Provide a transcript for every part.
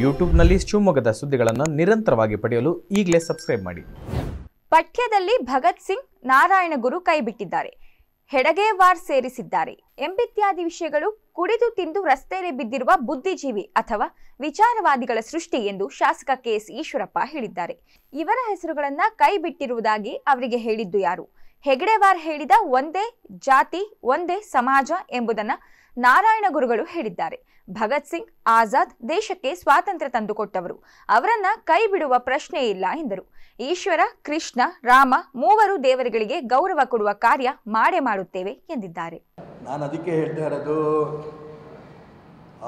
ಯೂಟ್ಯೂಬ್ನಲ್ಲಿ ಶಿವಮೊಗ್ಗದ ಸುದ್ದಿಗಳನ್ನು ನಿರಂತರವಾಗಿ ಪಡೆಯಲು ಈಗಲೇ ಸಬ್ಸ್ಕ್ರೈಬ್ ಮಾಡಿ. ಪಠ್ಯದಲ್ಲಿ ಭಗತ್ ಸಿಂಗ್ ನಾರಾಯಣ ಗುರು ಕೈಬಿಟ್ಟಿದ್ದಾರೆ. ಹೆಡಗೇವಾರ್ ಸೇರಿಸಿದ್ದಾರೆ. ಎಂಬಿತ್ಯಾದಿ ವಿಷಯಗಳು ಕುಡಿದು ತಿಂದು ರಸ್ತೆಯಲ್ಲಿ ಬಿದ್ದಿರುವ ಬುದ್ಧಿಜೀವಿ ಅಥವಾ ವಿಚಾರವಾದಿಗಳ ಸೃಷ್ಟಿ ಎಂದು ಶಾಸಕ ಕೆಎಸ್ ಈಶ್ವರಪ್ಪ ಹೇಳಿದ್ದಾರೆ. ಇವರ ಹೆಸರುಗಳನ್ನ ಕೈ ಬಿಟ್ಟಿರುವುದಾಗಿ ಅವರಿಗೆ ಹೇಳಿದ್ದು ಯಾರು? ಹೆಗಡೆವಾರ್ ಹೇಳಿದ ಒಂದೇ ಜಾತಿ, ಒಂದೇ ಸಮಾಜ ಎಂಬುದನ್ನ ನಾರಾಯಣ ಗುರುಗಳು ಹೇಳಿದ್ದಾರೆ. ಭಗತ್ ಸಿಂಗ್ ಆಜಾದ್ ದೇಶಕ್ಕೆ ಸ್ವಾತಂತ್ರ್ಯ ತಂದುಕೊಟ್ಟವರು. ಅವರನ್ನ ಕೈ ಬಿಡುವ ಪ್ರಶ್ನೆ ಇಲ್ಲ ಎಂದರು. ಈಶ್ವರ, ಕೃಷ್ಣ, ರಾಮ ಮೂವರು ದೇವರುಗಳಿಗೆ ಗೌರವ ಕೊಡುವ ಕಾರ್ಯ ಮಾಡೇ ಮಾಡುತ್ತೇವೆ ಎಂದಿದ್ದಾರೆ. ನಾನು ಅದಕ್ಕೆ ಹೇಳ್ತಾ ಇರೋದು,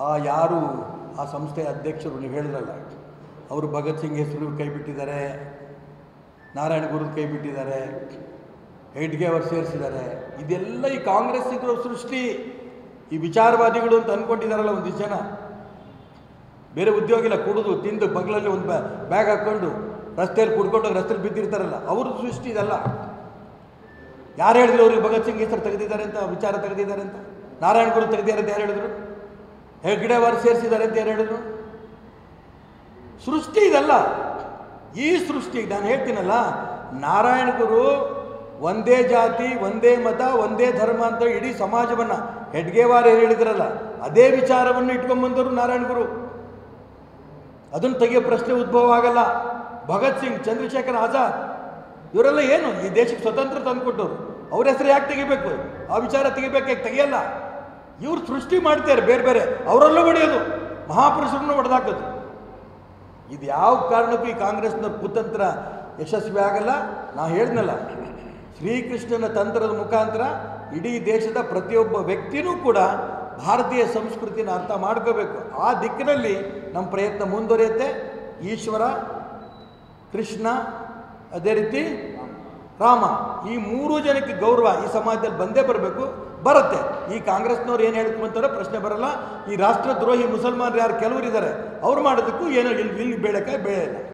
ಆ ಯಾರು ಆ ಸಂಸ್ಥೆಯ ಅಧ್ಯಕ್ಷರು ನೀವು ಹೇಳಿದ್ರಲ್ಲ, ಅವರು ಭಗತ್ ಸಿಂಗ್ ಹೆಸರು ಕೈ ಬಿಟ್ಟಿದ್ದಾರೆ, ನಾರಾಯಣ ಗುರು ಕೈ ಬಿಟ್ಟಿದ್ದಾರೆ ಹೆಡ್ಗೆ ಅವರು ಸೇರಿಸಿದ್ದಾರೆ. ಇದೆಲ್ಲ ಈ ಕಾಂಗ್ರೆಸ್ಸಿಗರ ಸೃಷ್ಟಿ. ಈ ವಿಚಾರವಾದಿಗಳು ಅಂತ ಅಂದ್ಕೊಂಡಿದ್ದಾರಲ್ಲ ಒಂದಿಷ್ಟು ಜನ ಬೇರೆ ಉದ್ಯೋಗ ಇಲ್ಲ, ಕುಡಿದು, ತಿಂದು, ಬಗ್ಲಲ್ಲಿ ಒಂದು ಬ್ಯಾಗ್ ಹಾಕ್ಕೊಂಡು ರಸ್ತೆಯಲ್ಲಿ ಕುಡ್ಕೊಂಡೋಗಿ ರಸ್ತೆಯಲ್ಲಿ ಬಿದ್ದಿರ್ತಾರಲ್ಲ ಅವ್ರದ್ದು ಸೃಷ್ಟಿ ಇದಲ್ಲ. ಯಾರು ಹೇಳಿದ್ರು ಅವ್ರಿಗೆ ಭಗತ್ ಸಿಂಗ್ ಹೆಸರು ತೆಗೆದಿದ್ದಾರೆ ಅಂತ, ವಿಚಾರ ತೆಗೆದಿದ್ದಾರೆ ಅಂತ? ನಾರಾಯಣ ಗುರು ತೆಗೆದಿದ್ದಾರೆ ಅಂತ ಯಾರು ಹೇಳಿದ್ರು? ಹೆಗ್ಡೆ ಅವರು ಸೇರಿಸಿದ್ದಾರೆ ಅಂತ ಯಾರು ಹೇಳಿದ್ರು? ಸೃಷ್ಟಿ ಇದಲ್ಲ. ಈ ಸೃಷ್ಟಿ, ನಾನು ಹೇಳ್ತೀನಲ್ಲ ನಾರಾಯಣ ಗುರು ಒಂದೇ ಜಾತಿ, ಒಂದೇ ಮತ, ಒಂದೇ ಧರ್ಮ ಅಂತ ಇಡೀ ಸಮಾಜವನ್ನು ಹೆಡ್ಗೆವಾರ ಹೇಳಿದ್ರಲ್ಲ, ಅದೇ ವಿಚಾರವನ್ನು ಇಟ್ಕೊಂಡ್ಬಂದರು ನಾರಾಯಣ ಗುರು. ಅದನ್ನು ತೆಗೆಯೋ ಪ್ರಶ್ನೆ ಉದ್ಭವ ಆಗಲ್ಲ. ಭಗತ್ ಸಿಂಗ್, ಚಂದ್ರಶೇಖರ್ ಆಜಾದ್, ಇವರೆಲ್ಲ ಏನು ಈ ದೇಶಕ್ಕೆ ಸ್ವತಂತ್ರ ತಂದುಕೊಟ್ಟವ್ರು? ಅವ್ರ ಹೆಸರು ಯಾಕೆ ತೆಗಿಬೇಕು? ಆ ವಿಚಾರ ತೆಗಿಬೇಕು, ಯಾಕೆ ತೆಗಿಯಲ್ಲ? ಇವ್ರು ಸೃಷ್ಟಿ ಮಾಡ್ತಾರೆ ಬೇರೆ ಬೇರೆ, ಅವರಲ್ಲೂ ಹೊಡೆಯೋದು ಮಹಾಪುರುಷರನ್ನು ಹೊಡೆದಾಕೋದು ಇದು ಯಾವ ಕಾರಣಕ್ಕೂ ಈ ಕಾಂಗ್ರೆಸ್ನ ಕುತಂತ್ರ ಯಶಸ್ವಿ ಆಗಲ್ಲ? ನಾ ಹೇಳ್ದನಲ್ಲ. ಶ್ರೀಕೃಷ್ಣನ ತಂತ್ರದ ಮುಖಾಂತರ ಇಡೀ ದೇಶದ ಪ್ರತಿಯೊಬ್ಬ ವ್ಯಕ್ತಿನೂ ಕೂಡ ಭಾರತೀಯ ಸಂಸ್ಕೃತಿನ ಅರ್ಥ ಮಾಡ್ಕೋಬೇಕು. ಆ ದಿಕ್ಕಿನಲ್ಲಿ ನಮ್ಮ ಪ್ರಯತ್ನ ಮುಂದುವರಿಯುತ್ತೆ. ಈಶ್ವರ, ಕೃಷ್ಣ, ಅದೇ ರೀತಿ ರಾಮ, ಈ ಮೂರು ಜನಕ್ಕೆ ಗೌರವ ಈ ಸಮಾಜದಲ್ಲಿ ಬಂದೇ ಬರಬೇಕು. ಬರುತ್ತೆ. ಈ ಕಾಂಗ್ರೆಸ್ನವ್ರು ಏನು ಹೇಳ್ಕೊಂತಾರೆ ಪ್ರಶ್ನೆ ಬರಲ್ಲ. ಈ ರಾಷ್ಟ್ರದ್ರೋಹಿ ಮುಸಲ್ಮಾನರು ಯಾರು ಕೆಲವರು ಇದ್ದಾರೆ ಅವ್ರು ಮಾಡೋದಕ್ಕೂ ಏನೋ ಇಲ್ಲಿ ಇಲ್ಲಿ ಬೇಳೆಕಾಯಿ ಬೇಳೆ ಇಲ್ಲ.